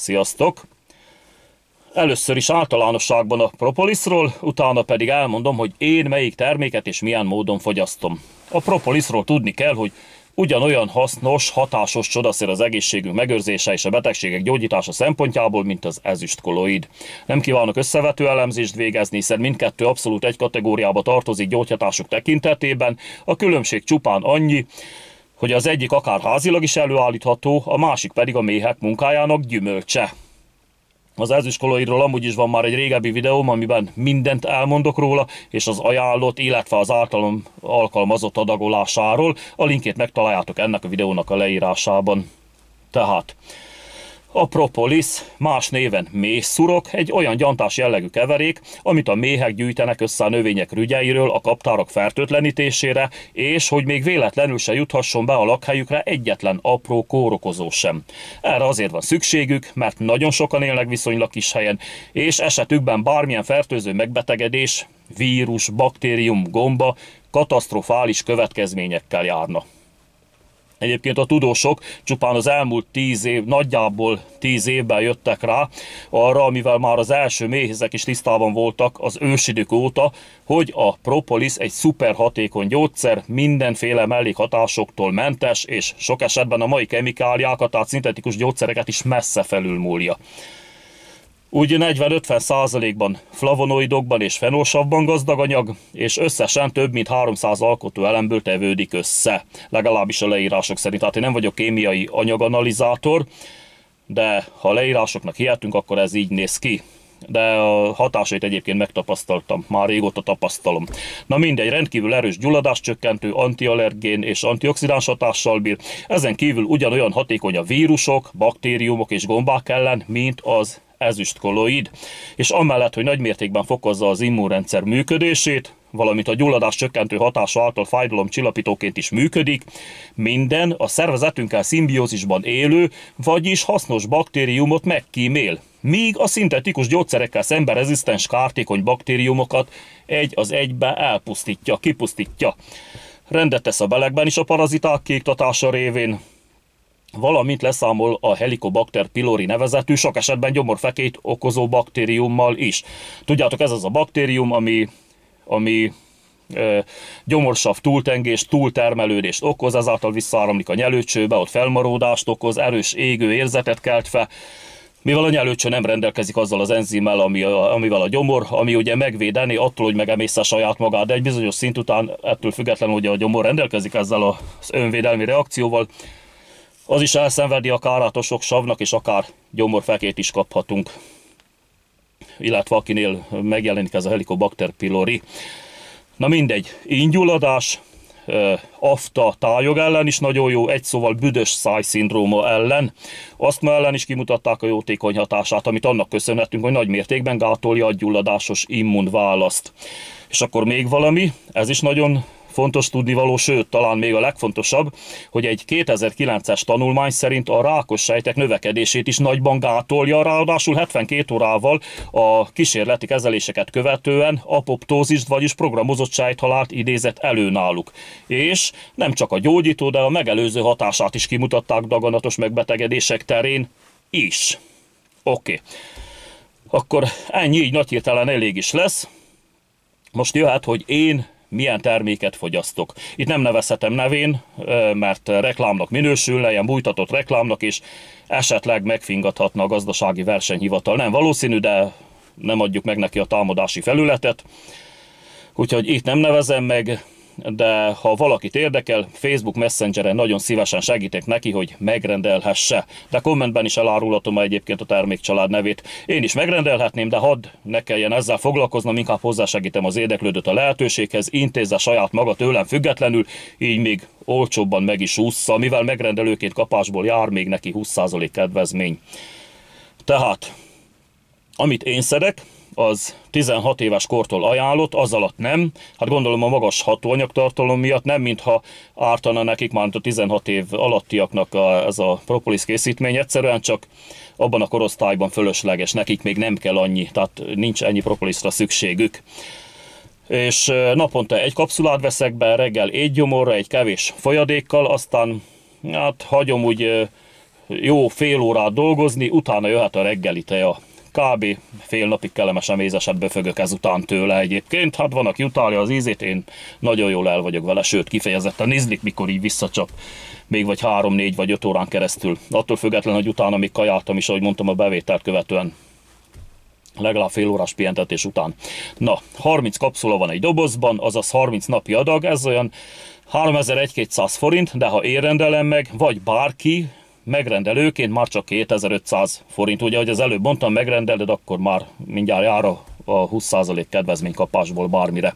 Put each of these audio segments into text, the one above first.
Sziasztok! Először is általánosságban a propolisról, utána pedig elmondom, hogy én melyik terméket és milyen módon fogyasztom. A propolisról tudni kell, hogy ugyanolyan hasznos, hatásos csodaszer az egészségünk megőrzése és a betegségek gyógyítása szempontjából, mint az ezüstkoloid. Nem kívánok összevető elemzést végezni, hiszen mindkettő abszolút egy kategóriába tartozik gyógyhatásuk tekintetében, a különbség csupán annyi, hogy az egyik akár házilag is előállítható, a másik pedig a méhek munkájának gyümölcse. Az ezüstkoloidról amúgy is van már egy régebbi videóm, amiben mindent elmondok róla, és az ajánlott, illetve az általam alkalmazott adagolásáról. A linkét megtaláljátok ennek a videónak a leírásában. Tehát, a propolis, más néven mészurok, egy olyan gyantás jellegű keverék, amit a méhek gyűjtenek össze a növények rügyeiről a kaptárak fertőtlenítésére, és hogy még véletlenül se juthasson be a lakhelyükre egyetlen apró kórokozó sem. Erre azért van szükségük, mert nagyon sokan élnek viszonylag kis helyen, és esetükben bármilyen fertőző megbetegedés, vírus, baktérium, gomba katasztrofális következményekkel járna. Egyébként a tudósok csupán az elmúlt tíz év, nagyjából tíz évben jöttek rá arra, amivel már az első méhészek is tisztában voltak az ősidők óta, hogy a propolis egy szuper hatékony gyógyszer, mindenféle mellékhatásoktól mentes, és sok esetben a mai kemikáliákat, tehát szintetikus gyógyszereket is messze felülmúlja. Úgy 40-50 százalékban flavonoidokban és fenolsavban gazdag anyag, és összesen több mint 300 alkotó elemből tevődik össze, legalábbis a leírások szerint. Tehát én nem vagyok kémiai anyaganalizátor, de ha a leírásoknak hihetünk, akkor ez így néz ki de a hatásait egyébként megtapasztaltam, már régóta tapasztalom. Na mindegy, rendkívül erős gyulladáscsökkentő, antiallergén és antioxidáns hatással bír, ezen kívül ugyanolyan hatékony a vírusok, baktériumok és gombák ellen, mint az ezüstkoloid, és amellett, hogy nagymértékben fokozza az immunrendszer működését, valamint a gyulladás csökkentő hatása által fájdalom csillapítóként is működik, minden a szervezetünkkel szimbiózisban élő, vagyis hasznos baktériumot megkímél, míg a szintetikus gyógyszerekkel szemben rezisztens kártékony baktériumokat egy az egybe elpusztítja, kipusztítja. Rendet tesz a belegben is a paraziták kiiktatása révén, valamint leszámol a Helicobacter pylori nevezetű, sok esetben gyomorfekét okozó baktériummal is. Tudjátok, ez az a baktérium, ami, ami gyomorsav túltengés, túltermelődést okoz, ezáltal visszaáramlik a nyelőcsőbe, ott felmaródást okoz, erős égő érzetet kelt fel, mivel a nyelőcső nem rendelkezik azzal az enzimmel, ami, amivel a gyomor, ami ugye megvédeni attól, hogy megemészze saját magát, de egy bizonyos szint után ettől függetlenül, hogy a gyomor rendelkezik ezzel az önvédelmi reakcióval, az is elszenvedi a kárátosok savnak, és akár gyomorfekét is kaphatunk. Illetve akinél megjelenik ez a Helicobacter pylori. Na mindegy, ingyulladás, afta tájog ellen is nagyon jó, egy szóval büdös szájszindróma ellen. Azt már ellen is kimutatták a jótékony hatását, amit annak köszönhetünk, hogy nagy mértékben gátolja a gyulladásos immunválaszt. És akkor még valami, ez is nagyon Fontos tudnivaló, sőt, talán még a legfontosabb, hogy egy 2009-es tanulmány szerint a rákos sejtek növekedését is nagyban gátolja, ráadásul 72 órával a kísérleti kezeléseket követően apoptózist, vagyis programozott sejthalált idézett elő náluk. És nem csak a gyógyító, de a megelőző hatását is kimutatták daganatos megbetegedések terén is. Oké. Okay. Akkor ennyi így nagy hirtelen elég is lesz. Most jöhet, hogy én milyen terméket fogyasztok. Itt nem nevezhetem nevén, mert reklámnak minősül, ilyen bújtatott reklámnak, és esetleg megfingathatna a gazdasági versenyhivatal. Nem valószínű, de nem adjuk meg neki a támadási felületet. Úgyhogy itt nem nevezem meg, de ha valakit érdekel, Facebook Messengeren nagyon szívesen segítek neki, hogy megrendelhesse. De kommentben is elárulhatom egyébként a termékcsalád nevét. Én is megrendelhetném, de hadd ne kelljen ezzel foglalkoznom, inkább hozzásegítem az érdeklődőt a lehetőséghez, intézze saját maga tőlem függetlenül, így még olcsóbban meg is ússza, mivel megrendelőként kapásból jár még neki 20% kedvezmény. Tehát, amit én szedek, az 16 éves kortól ajánlott, az alatt nem. Hát gondolom a magas hatóanyagtartalom miatt nem, mintha ártana nekik már a 16 év alattiaknak a, ez a propolis készítmény, egyszerűen csak abban a korosztályban fölösleges, nekik még nem kell annyi, tehát nincs ennyi propolisra szükségük és naponta egy kapszulát veszek be, reggel egy gyomorra, egy kevés folyadékkal, aztán hát hagyom úgy jó fél órát dolgozni, utána jöhet a reggeli teja. Kb. fél napig kellemesen mézeset befögök ezután tőle egyébként. Hát van, aki utálja az ízét, én nagyon jól el vagyok vele, sőt kifejezetten nézlik, mikor így visszacsap még vagy három, négy vagy öt órán keresztül. Attól függetlenül, hogy utána még kajáltam is, ahogy mondtam, a bevételt követően legalább fél órás pihentetés után. Na, 30 kapszula van egy dobozban, azaz 30 napi adag, ez olyan 3100 forint, de ha én rendelem meg, vagy bárki, megrendelőként már csak 2500 forint. Ugye, hogy az előbb mondtam, megrendeled, akkor már mindjárt jár a 20% kedvezménykapásból bármire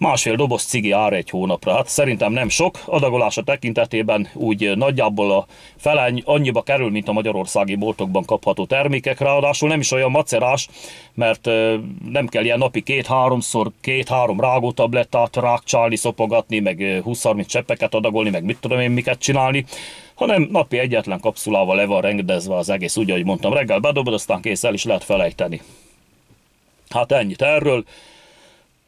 másfél doboz cigi ára egy hónapra. Hát szerintem nem sok, adagolása tekintetében úgy nagyjából a fele annyiba kerül, mint a magyarországi boltokban kapható termékek, ráadásul nem is olyan macerás, mert nem kell ilyen napi két-háromszor, két-három rágótablettát rákcsálni, szopogatni, meg 20-30 cseppeket adagolni, meg mit tudom én miket csinálni, hanem napi egyetlen kapszulával le van rendezve az egész, úgy, ahogy mondtam, reggel bedobod, aztán kész el is lehet felejteni. Hát ennyit erről.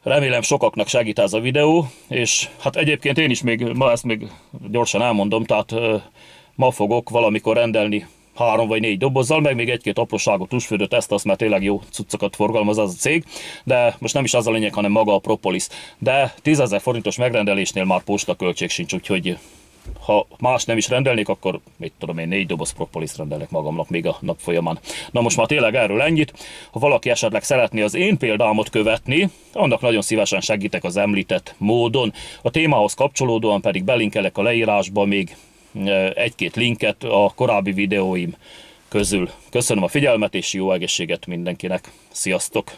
Remélem sokaknak segít ez a videó, és hát egyébként én is még, ma ezt még gyorsan elmondom, tehát ma fogok valamikor rendelni három vagy négy dobozzal, meg még egy-két apróságot tusfürdőt, ezt azt, mert tényleg jó cuccokat forgalmaz az a cég, de most nem is az a lényeg, hanem maga a propolis. De 10 ezer forintos megrendelésnél már posta költség sincs, úgyhogy ha más nem is rendelnék, akkor mit tudom én, négy doboz propolis rendelek magamnak még a nap folyamán. Na most már tényleg erről ennyit. Ha valaki esetleg szeretné az én példámot követni, annak nagyon szívesen segítek az említett módon. A témához kapcsolódóan pedig belinkelek a leírásba még e, egy-két linket a korábbi videóim közül. Köszönöm a figyelmet és jó egészséget mindenkinek. Sziasztok!